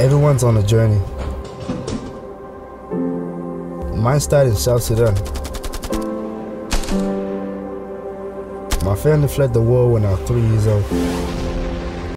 Everyone's on a journey. Mine started in South Sudan. My family fled the war when I was three years old.